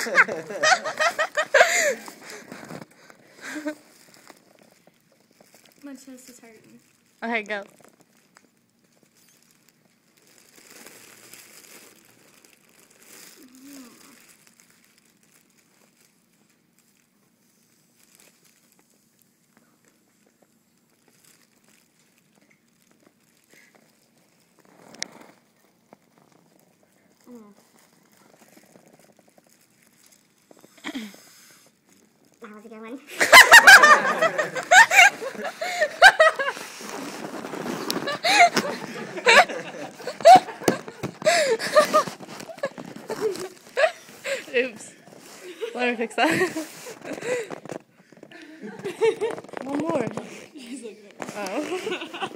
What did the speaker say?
My chest is hurting. Okay, go. Mm. That was a good one. Oops. Let me fix that. One more. Oh.